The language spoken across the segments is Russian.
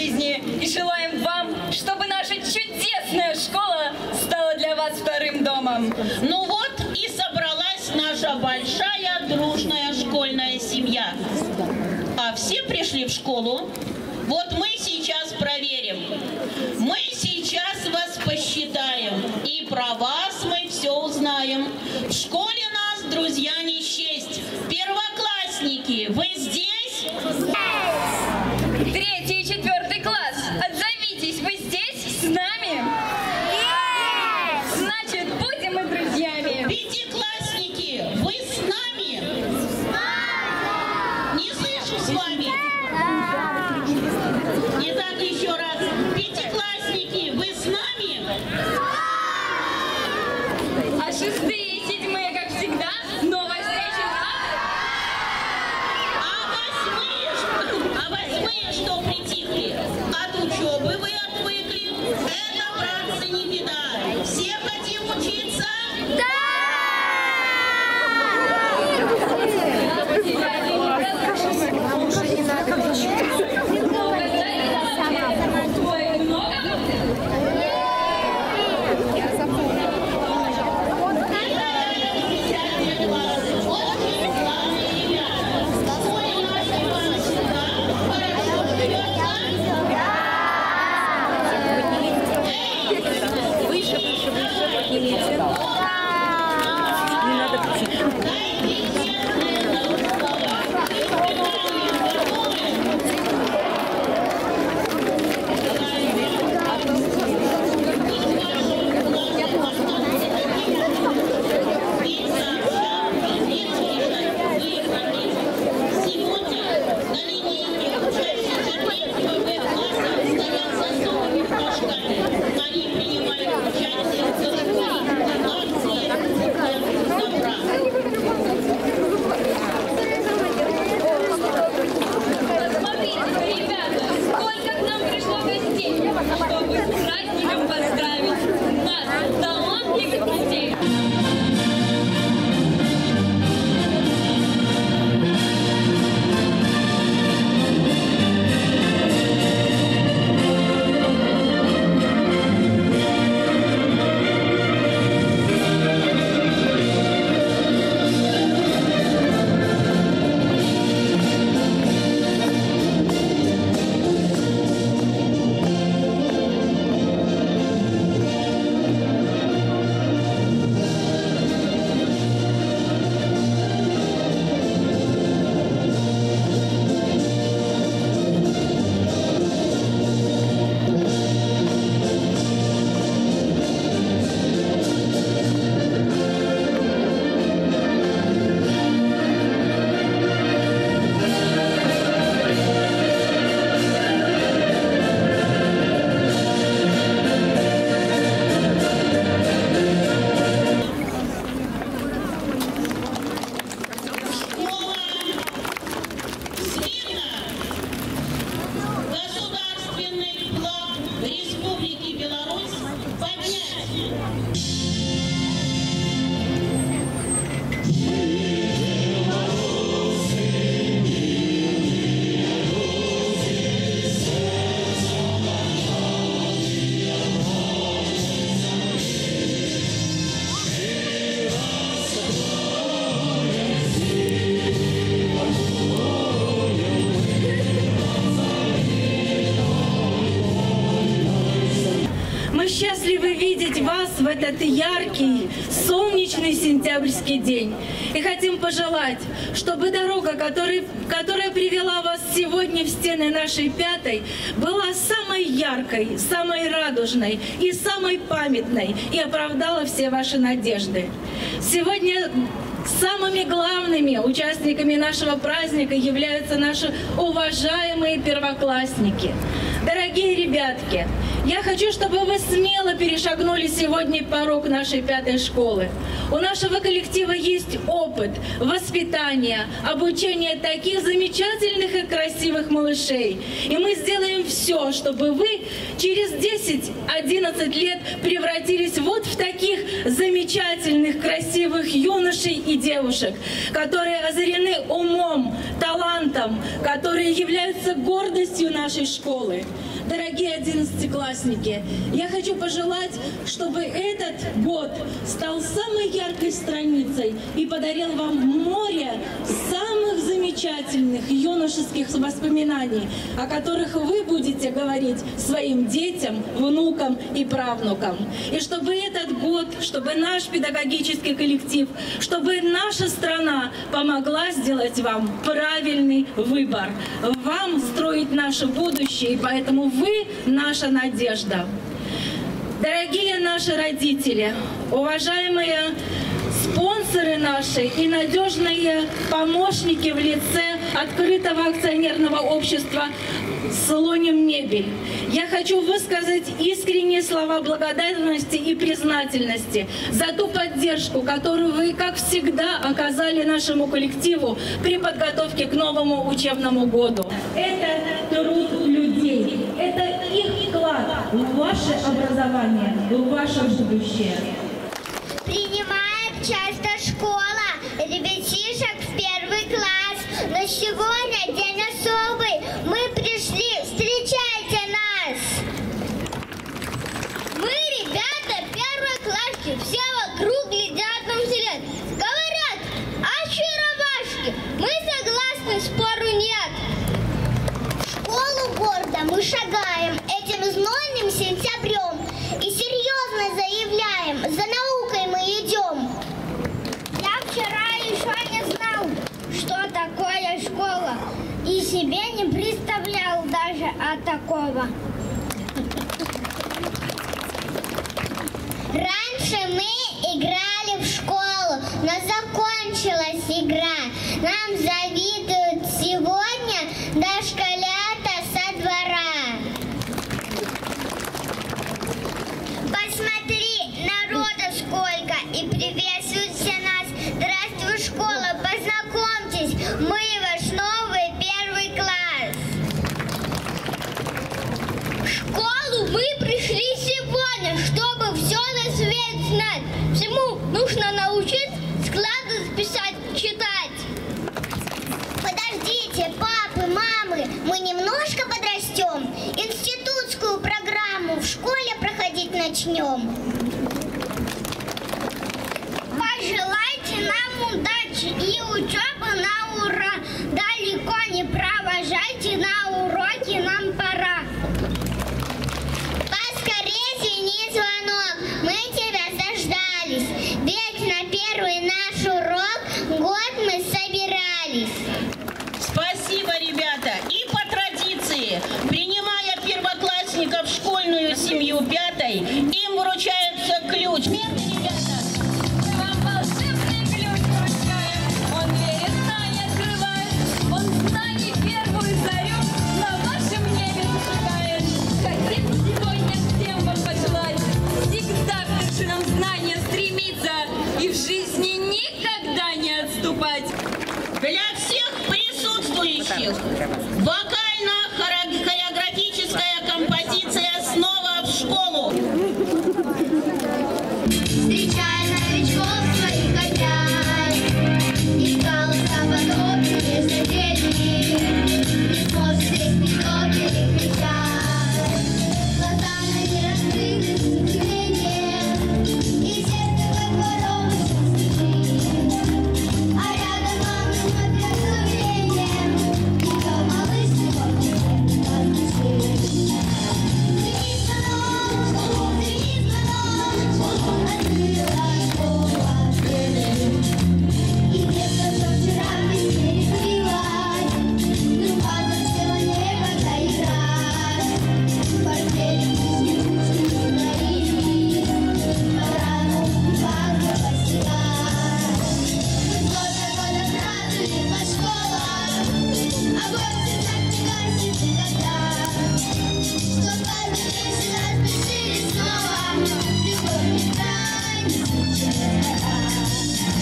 жизни и желаем вам, чтобы наша чудесная школа стала для вас вторым домом. Ну вот и собралась наша большая дружная школьная семья. А все пришли в школу? Вот мы сейчас проверим. Этот яркий, солнечный сентябрьский день. И хотим пожелать, чтобы дорога, который- которая привела вас сегодня в стены нашей пятой, была самой яркой, самой радужной и самой памятной и оправдала все ваши надежды. Сегодня Самыми главными участниками нашего праздника являются наши уважаемые первоклассники. Дорогие ребятки, я хочу, чтобы вы смело перешагнули сегодня порог нашей пятой школы. У нашего коллектива есть опыт воспитания, обучения таких замечательных и красивых малышей. И мы сделаем все, чтобы вы через 10-11 лет превратились вот в таких замечательных, красивых юношей и девушек, которые озарены умом, талантом, которые являются гордостью нашей школы. Дорогие одиннадцатиклассники, я хочу пожелать, чтобы этот год стал самой яркой страницей и подарил вам море замечательных юношеских воспоминаний, о которых вы будете говорить своим детям, внукам и правнукам. И чтобы этот год, чтобы наш педагогический коллектив, чтобы наша страна помогла сделать вам правильный выбор. Вам строить наше будущее, и поэтому вы наша надежда. Дорогие наши родители, уважаемые наши и надежные помощники в лице открытого акционерного общества «Слоним мебель». Я хочу высказать искренние слова благодарности и признательности за ту поддержку, которую вы, как всегда, оказали нашему коллективу при подготовке к новому учебному году. Это труд людей, это их вклад в ваше образование, в ваше будущее. Принимает часто Telegram. Нам удачи и учебы на ура. Далеко не провожайте на уроки, нам пора.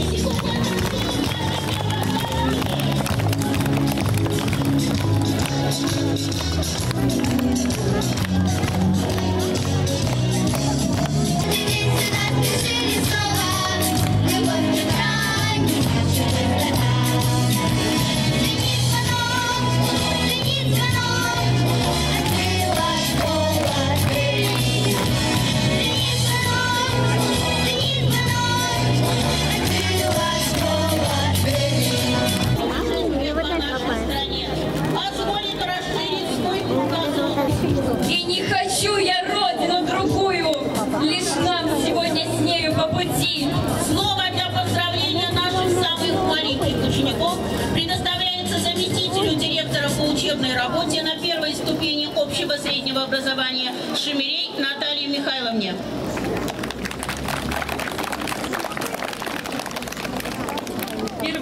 一起过关。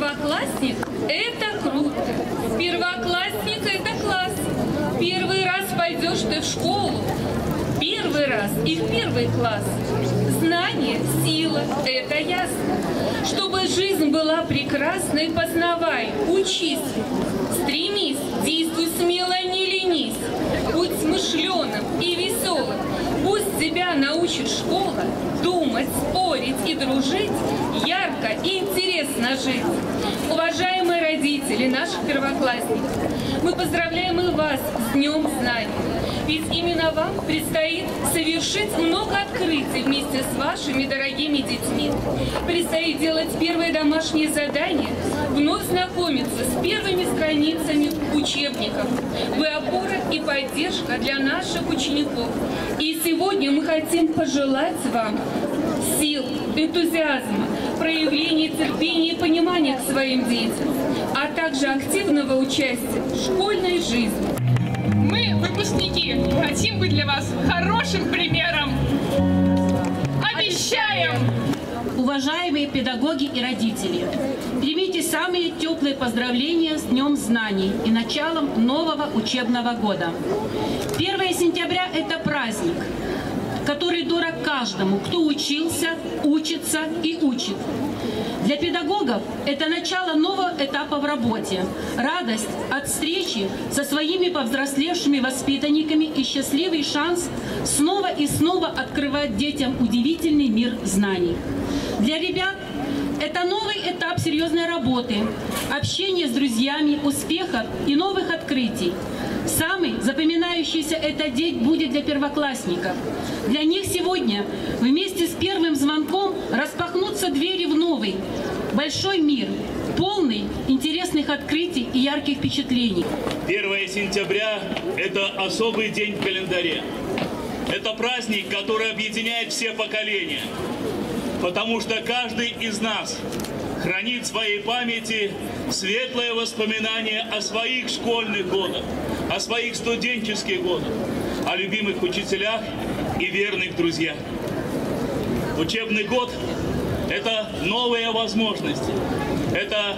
Первоклассник – это круто. Первоклассник – это класс. Первый раз пойдешь ты в школу. Первый раз и в первый класс. Знание – сила, это ясно. Чтобы жизнь была прекрасной, познавай, учись. Стремись, действуй смело, не ленись. Будь смышленым и веселым. Пусть тебя научит школа думать, и дружить, ярко и интересно жить. Уважаемые родители наших первоклассников, мы поздравляем и вас с Днем Знаний. Ведь именно вам предстоит совершить много открытий вместе с вашими дорогими детьми. Предстоит делать первые домашние задания, вновь знакомиться с первыми страницами учебников. Вы опора и поддержка для наших учеников. И сегодня мы хотим пожелать вам энтузиазма, проявления терпения и понимания к своим детям, а также активного участия в школьной жизни. Мы, выпускники, хотим быть для вас хорошим примером. Обещаем! Уважаемые педагоги и родители, примите самые теплые поздравления с Днем Знаний и началом нового учебного года. 1 сентября – это праздник, который дорог каждому, кто учился, учится и учит. Для педагогов это начало нового этапа в работе, радость от встречи со своими повзрослевшими воспитанниками и счастливый шанс снова и снова открывать детям удивительный мир знаний. Для ребят это новый этап серьезной работы, общения с друзьями, успехов и новых открытий. Самый запоминающийся этот день будет для первоклассников. Для них сегодня вместе с первым звонком распахнутся двери в новый, большой мир, полный интересных открытий и ярких впечатлений. 1 сентября – это особый день в календаре. Это праздник, который объединяет все поколения. Потому что каждый из нас хранит в своей памяти светлое воспоминание о своих школьных годах, о своих студенческих годах, о любимых учителях и верных друзьях. Учебный год – это новые возможности, это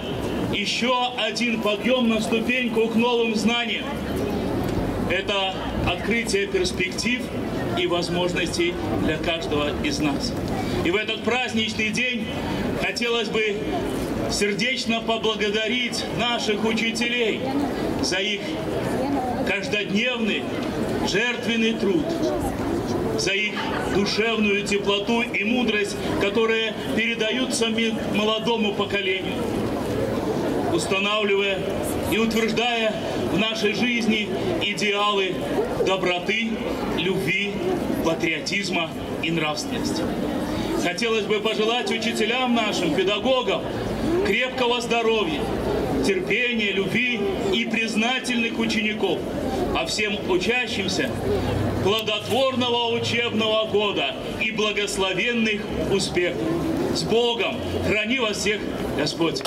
еще один подъем на ступеньку к новым знаниям. Это открытие перспектив и возможностей для каждого из нас. И в этот праздничный день хотелось бы сердечно поблагодарить наших учителей за их каждодневный жертвенный труд, за их душевную теплоту и мудрость, которые передаются молодому поколению, устанавливая и утверждая в нашей жизни идеалы доброты, любви, патриотизма и нравственности. Хотелось бы пожелать учителям нашим, педагогам крепкого здоровья, терпения, любви и признательных учеников, а всем учащимся плодотворного учебного года и благословенных успехов. С Богом! Храни вас всех Господь!